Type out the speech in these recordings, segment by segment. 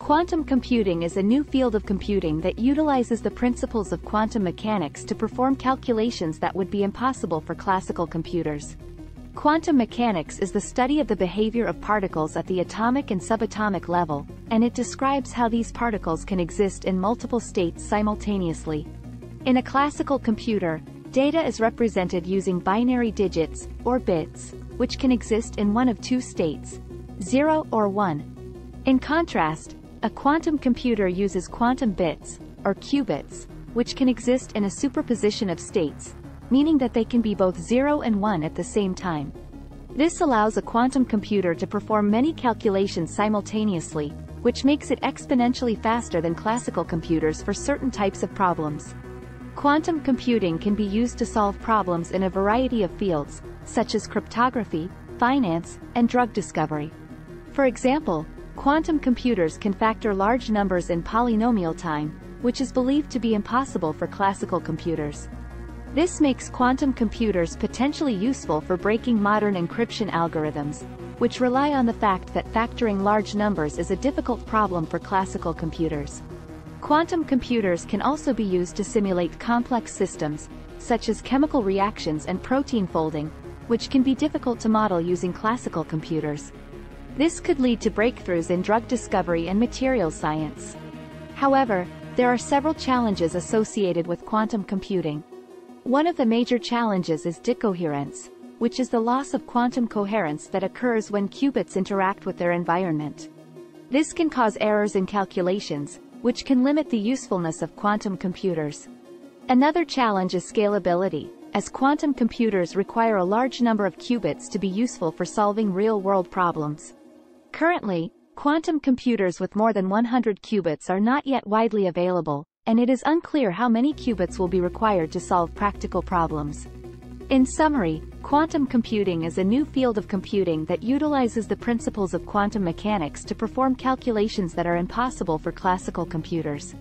Quantum computing is a new field of computing that utilizes the principles of quantum mechanics to perform calculations that would be impossible for classical computers. Quantum mechanics is the study of the behavior of particles at the atomic and subatomic level, and it describes how these particles can exist in multiple states simultaneously. In a classical computer, data is represented using binary digits, or bits, which can exist in one of two states, 0 or 1. In contrast, a quantum computer uses quantum bits, or qubits, which can exist in a superposition of states, meaning that they can be both 0 and 1 at the same time. This allows a quantum computer to perform many calculations simultaneously, which makes it exponentially faster than classical computers for certain types of problems. Quantum computing can be used to solve problems in a variety of fields, such as cryptography, finance, and drug discovery. For example, Quantum computers can factor large numbers in polynomial time, which is believed to be impossible for classical computers. This makes quantum computers potentially useful for breaking modern encryption algorithms, which rely on the fact that factoring large numbers is a difficult problem for classical computers. Quantum computers can also be used to simulate complex systems, such as chemical reactions and protein folding, which can be difficult to model using classical computers. This could lead to breakthroughs in drug discovery and materials science. However, there are several challenges associated with quantum computing. One of the major challenges is decoherence, which is the loss of quantum coherence that occurs when qubits interact with their environment. This can cause errors in calculations, which can limit the usefulness of quantum computers. Another challenge is scalability, as quantum computers require a large number of qubits to be useful for solving real-world problems. Currently, quantum computers with more than 100 qubits are not yet widely available, and it is unclear how many qubits will be required to solve practical problems. In summary, quantum computing is a new field of computing that utilizes the principles of quantum mechanics to perform calculations that are impossible for classical computers.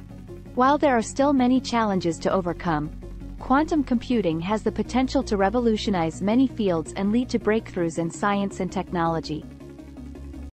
While there are still many challenges to overcome, quantum computing has the potential to revolutionize many fields and lead to breakthroughs in science and technology.